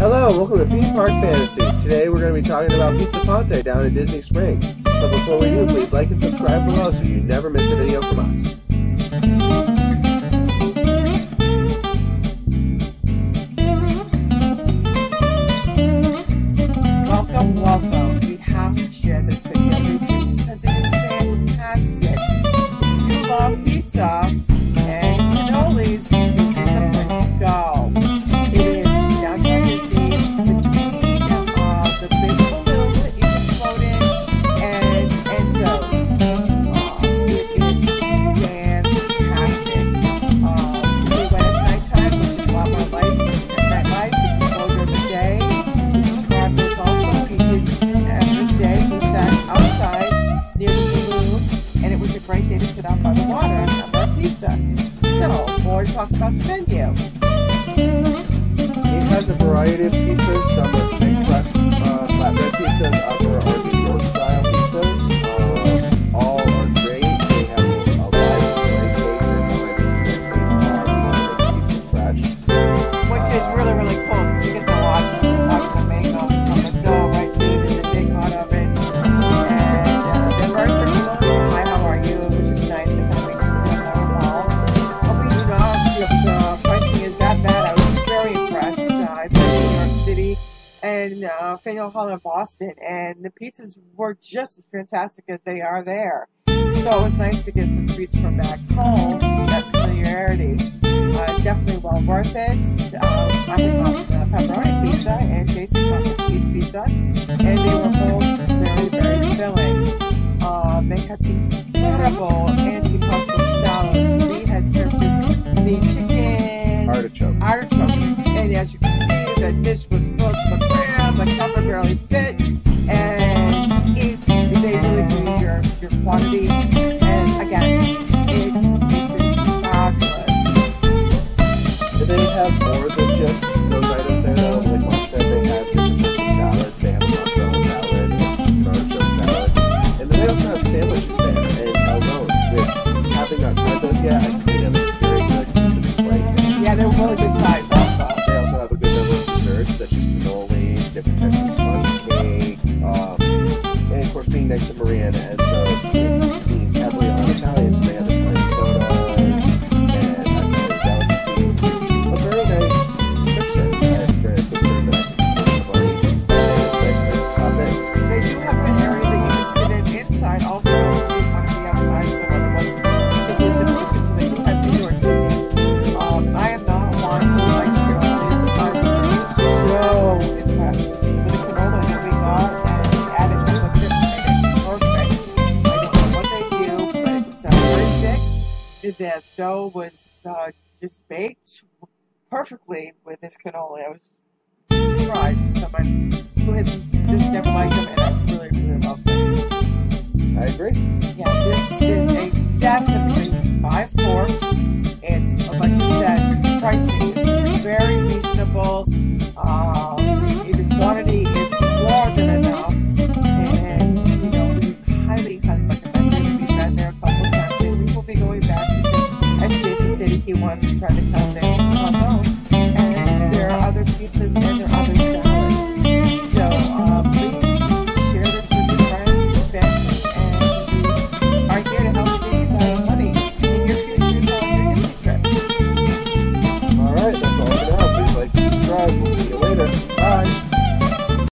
Hello, welcome to Theme Park Fantasy. Today we're going to be talking about Pizza Ponte down in Disney Springs. But before we do, please like and subscribe below so you never miss a video from us. Great day to sit out by the water and have our pizza. So more talk about the menu. It has a variety of pizzas. Some are thick crust uh, flatbread pizzas, other are City and uh, Faneuil Hall in Boston, and the pizzas were just as fantastic as they are there. So it was nice to get some treats from back home. That familiarity. Uh, definitely well worth it. Um, I had the pepperoni pizza and Jason the cheese pizza, and they were both very, very filling. Um, they had incredible antipasto salads. We had purchased the chicken Artichoke. artichoke, and as you can the dish was full to the brim, the cover barely fit, and they really gave your, your quantity. And again, it is fabulous. Do they have more than just those items there though? Like Mom said, they have different types of salads. They have a mozzarella salad artichoke salad. And then they also have sandwiches there and calzones, which having not tried those yet, different types of sponge cake, um, and of course being next to Mariana The dough was uh, just baked perfectly with this cannoli. I was surprised from he wants to try to tell.